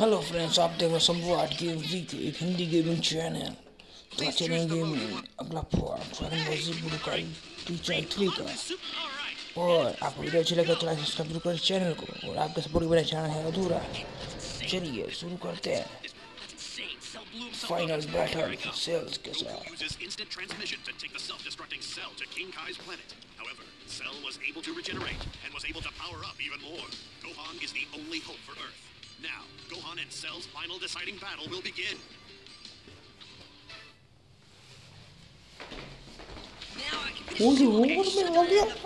Hello friends आप देख रहे हैं सम्राट गेम वीक एक हिंदी गेमिंग चैनल तो चलेंगे गेमिंग अगला ड्रैगन बॉल बुडुकाई टीचर थ्री का और आपको वीडियो अच्छी लगे तो लाइक सब्सक्राइब ज़रूर करें चैनल को और आपके सपोर्ट मेरा चैनल है अधूरा चलिए शुरू करते हैं फाइनल बैटल सेल्स के साथ. However, Cell was able to regenerate and was able to power up even more. Gohan is the only hope for Earth. Now, Gohan and Cell's final deciding battle will begin. Oh, negative.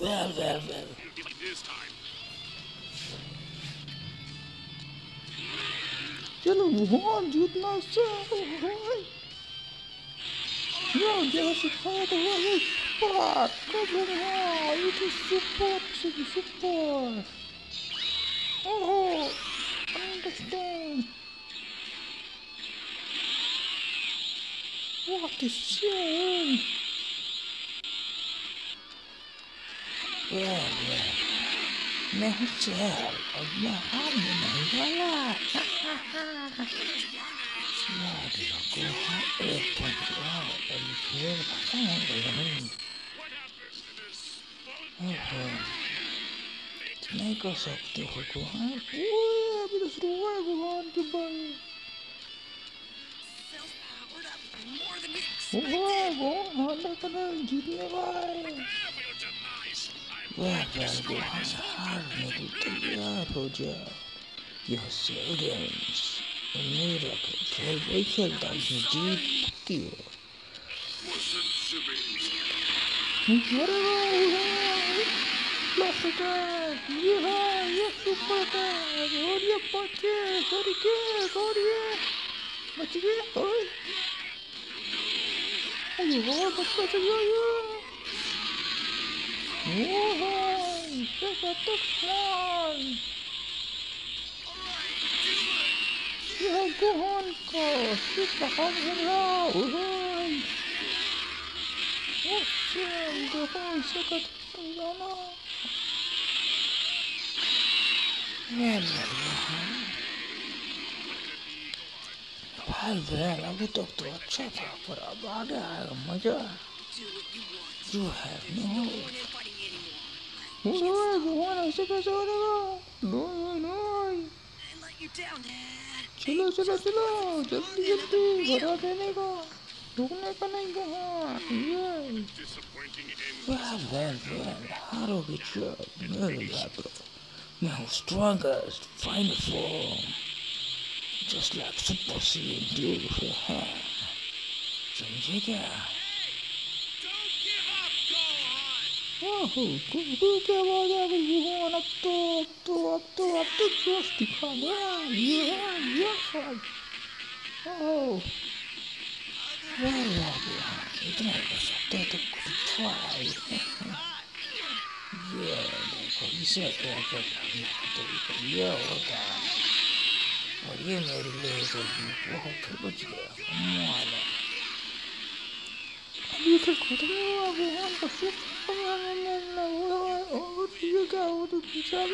Well, well, well. You know what? You'd not say. Não, Deus se foda, fuck, come on, ah, you can support, you support. Oh, I understand. What is your Yeah, yeah. Man, hell, oh, I'm not having it, voila. Ha, ha, ha. Microsoft derrubou. Ué, me destruiu agora, que banho. Ué, bom, anda para direita, vai. Ué, velho, arrasado do diabo, já. You're so dense. 迷惑手動いてるだひじっていうそれは俺まさかユーハーヤスパタオリアパチソリケソリエ間違えおいユーハーパチパチユーハーユーハーパチパチ Gohan का super हमला ओह Awesome! Gohan second Yana. Well, well, अभी तक तो अच्छा था पर अब आगे आएगा मजा Do what you want. You have no No hope. more fighting anymore. चलो चलो चलो जल्दी जल्दी घर देने का रुकने का नहीं गोहान ये disappointing end. Well, well, well, हारोगे जब मेरे याद रहो मैं हूँ strongest final form just like super saiyan do हाँ समझे क्या What do you need to lose? What do you need to lose? て子供は部屋の外側なんだ俺はおうちゆかおとくさら持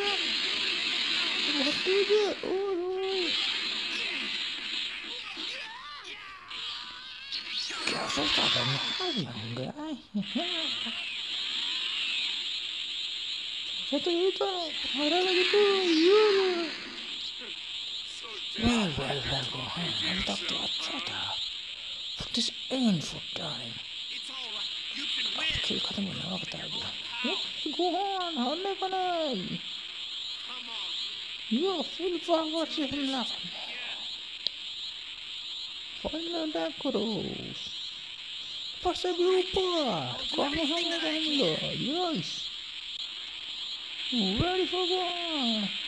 っていけおろい今日外で何なんだい外言うと腹が出て言うの Well, well, well, go home. I'll talk to you outside. For this ain't for time. っていう方もいなかったわけだ。えご飯なんないかないいや、フルパワーしへんな。Final Dacros. Passa grupa! Vamos andando! Yes! Ready for one!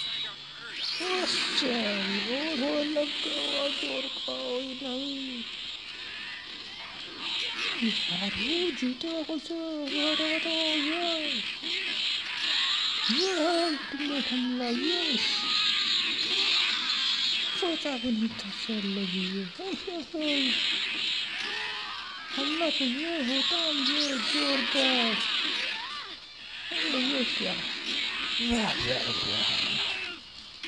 Question. Lord, wala ka. Ador ka. Oy, nai. Baru juta ako sa Narata. Yan. Yan. Tumahan na. Yes. Fota ko nito sa lagi. Ay, ay, ay. Allah ko niya. Hotan niya. Jordan. Ay, yes, ya. Yeah, yeah, yeah.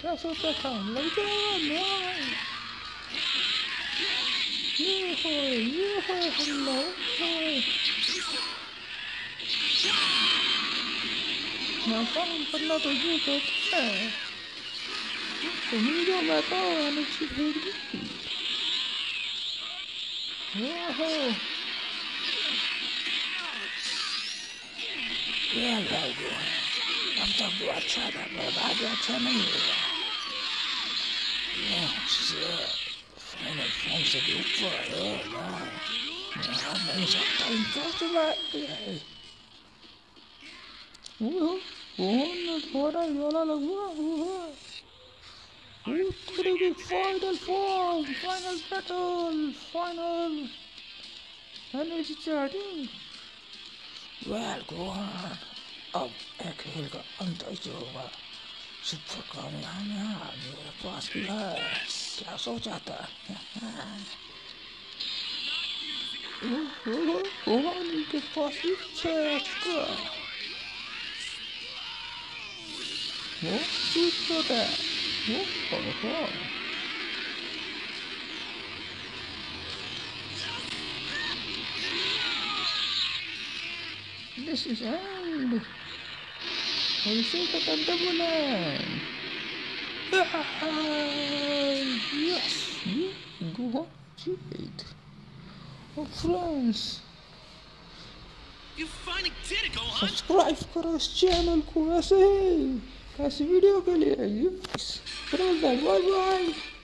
That's what the time like that, right? You boy, you hello, boy. Mà con vẫn là tổ chức tổ thể Tổ mình cho bà to là nó chỉ thế Yeah, yeah, yeah Yeah. Yeah, yeah, yeah. Yeah, I've done got to that, yeah. Four, final form, final battle, final energy charting? Well, go on. अब एक खेल का अंत ही होगा super कामयाब मेरे पास भी है क्या सोचा था ओहो के पास भी है एक्स्ट्रा वो सुपर है वो ओहो This is end. Bob! Harusnya ikatan tabunan! yes! You go! Oh, friends! You finally did it, Gohan! Subscribe to our channel ku, kasih! Kasih video kalian, yes! Kenapa, bye-bye!